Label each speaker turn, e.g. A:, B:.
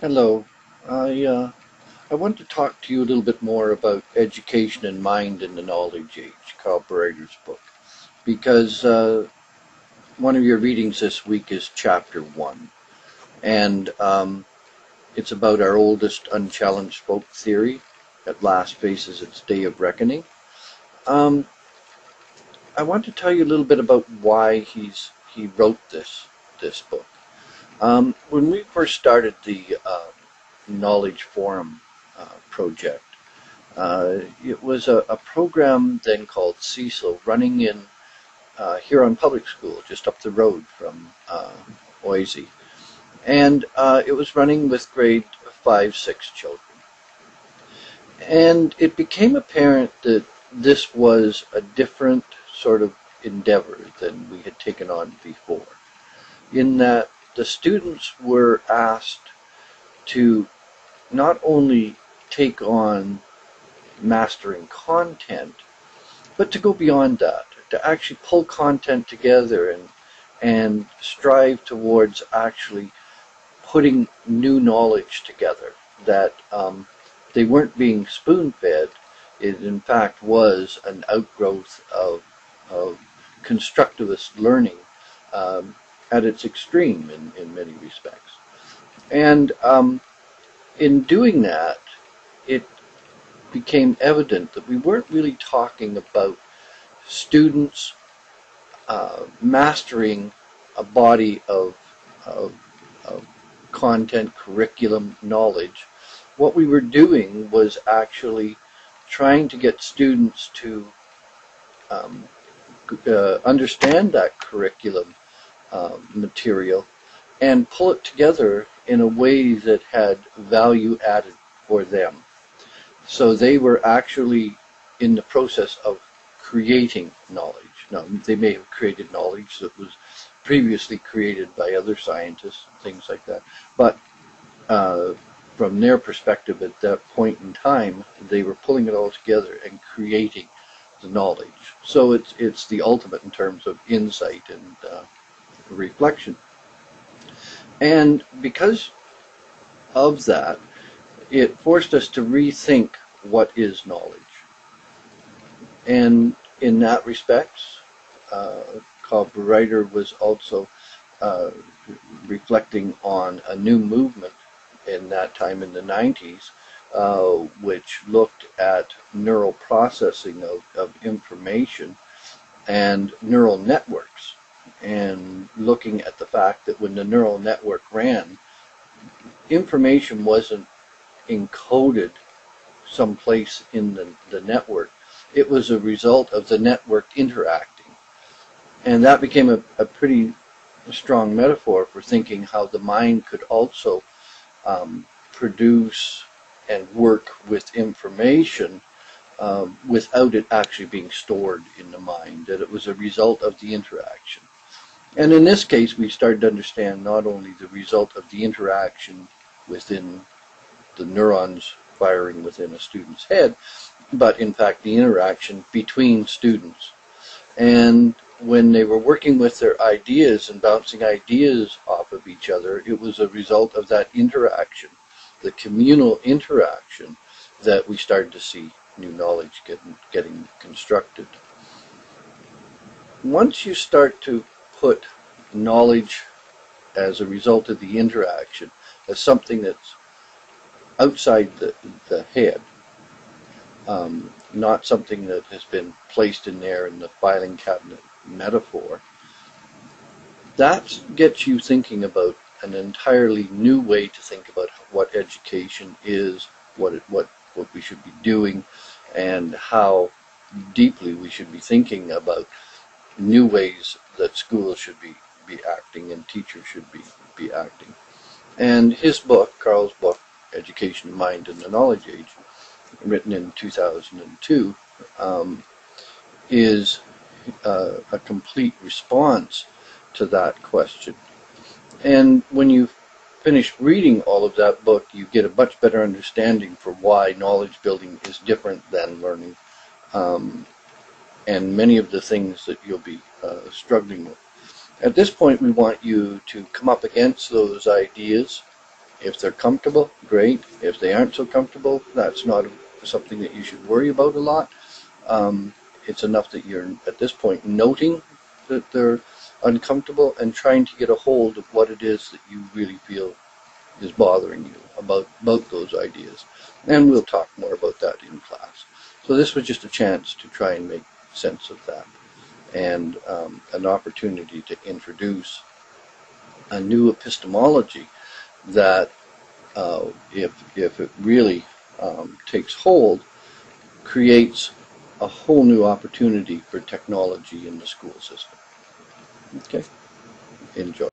A: Hello. I uh, I want to talk to you a little bit more about education and mind in the knowledge age, Carl Bereiter's book, because uh, one of your readings this week is chapter one, and um, it's about our oldest unchallenged folk theory. At last faces its day of reckoning. Um, I want to tell you a little bit about why he's he wrote this this book. Um, when we first started the uh, Knowledge Forum uh, project, uh, it was a, a, program then called CSILE running in uh, Huron Public School, just up the road from uh, OISE. And uh, it was running with grade 5, 6 children. And it became apparent that this was a different sort of endeavor than we had taken on before, in that the students were asked to not only take on mastering content, but to go beyond that, to actually pull content together and and strive towards actually putting new knowledge together that um, they weren't being spoon-fed. It in fact was an outgrowth of, of constructivist learning um, at its extreme in, in many respects. And um, in doing that, it became evident that we weren't really talking about students uh, mastering a body of, of, of content, curriculum, knowledge. What we were doing was actually trying to get students to um, uh, understand that curriculum uh, material and pull it together in a way that had value added for them. So they were actually in the process of creating knowledge. Now, they may have created knowledge that was previously created by other scientists and things like that, but uh, from their perspective at that point in time, they were pulling it all together and creating the knowledge. So it's it's the ultimate in terms of insight and uh, reflection. And because of that, it forced us to rethink what is knowledge. And in that respect, uh, Bereiter was also uh, reflecting on a new movement in that time in the 90s, uh, which looked at neural processing of, of information and neural networks and looking at the fact that when the neural network ran, information wasn't encoded someplace in the, the network. It was a result of the network interacting. And that became a, a pretty strong metaphor for thinking how the mind could also um, produce and work with information um, without it actually being stored in the mind, that it was a result of the interaction. And in this case, we started to understand not only the result of the interaction within the neurons firing within a student's head, but in fact the interaction between students. And when they were working with their ideas and bouncing ideas off of each other, it was a result of that interaction, the communal interaction, that we started to see new knowledge getting, getting constructed. Once you start to put knowledge as a result of the interaction as something that's outside the, the head, um, not something that has been placed in there in the filing cabinet metaphor. That gets you thinking about an entirely new way to think about what education is, what it, what what we should be doing, and how deeply we should be thinking about new ways that schools should be, be acting and teachers should be, be acting. And his book, Carl's book, Education, Mind, and the Knowledge Age, written in 2002, um, is uh, a complete response to that question. And when you finish reading all of that book, you get a much better understanding for why knowledge building is different than learning. Um, and many of the things that you'll be uh, struggling with. At this point, we want you to come up against those ideas if they're comfortable, great. If they aren't so comfortable, that's not something that you should worry about a lot. Um, it's enough that you're at this point noting that they're uncomfortable and trying to get a hold of what it is that you really feel is bothering you about about those ideas. And we'll talk more about that in class. So this was just a chance to try and make sense of that and um, an opportunity to introduce a new epistemology that, uh, if, if it really um, takes hold, creates a whole new opportunity for technology in the school system. Okay? Enjoy.